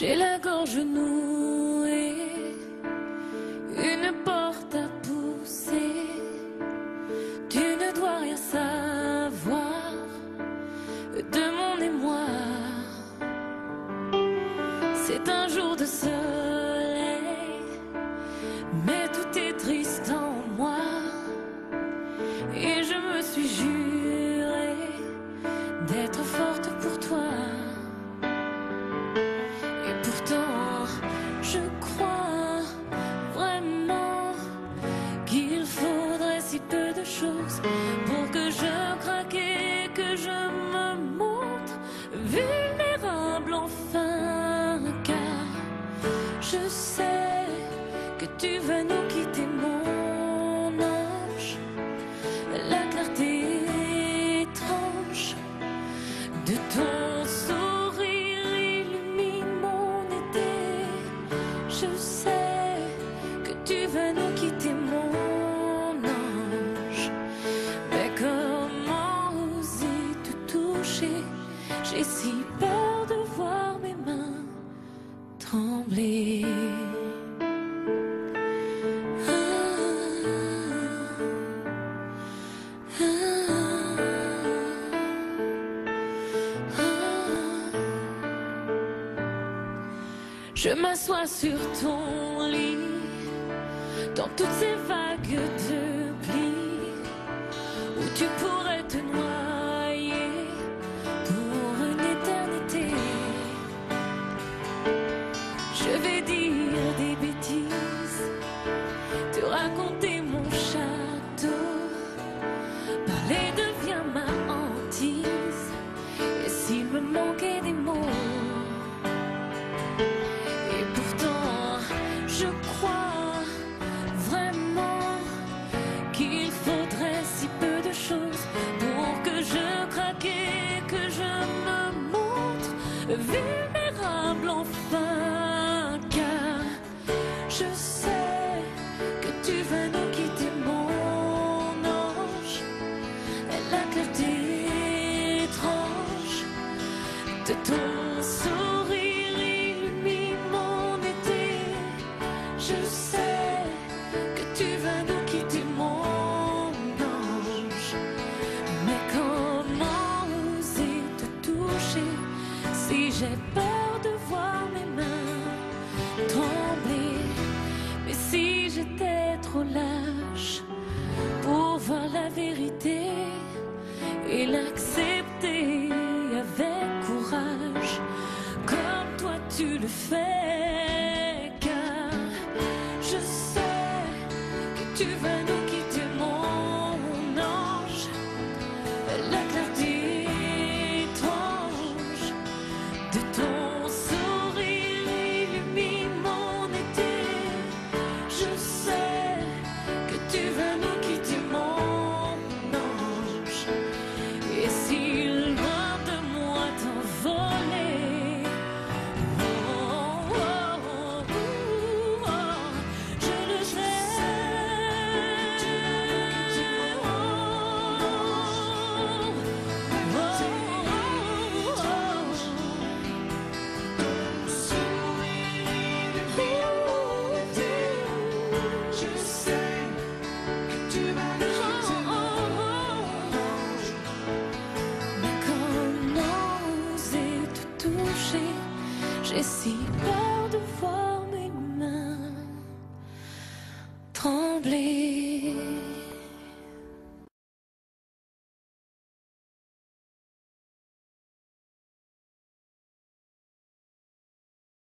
J'ai la gorge nouée, une porte à pousser. Tu ne dois rien savoir de mon émoi. C'est un jour de soleil, pour que je craque et que je me montre vulnérable enfin. Car je sais que tu vas nous quitter, mon ange. La clarté étrange de ton sourire illumine mon été. Je sais que tu vas nous quitter, J'ai si peur de voir mes mains trembler. Je m'assois sur ton lit, dans toutes ces vagues vais dire des bêtises, te raconter mon château, parler devient ma hantise, et s'il me manquait des mots. Et pourtant, je crois vraiment qu'il faudrait si peu de choses pour que je craque et que je me montre je sais que tu vas nous quitter, mon ange. La clarté étrange de ton sourire illumine mon été. Je sais que tu vas nous quitter, mon ange. Mais comment oser te toucher si j'ai peur? Tu le fais, car je sais que tu vas J'ai si peur de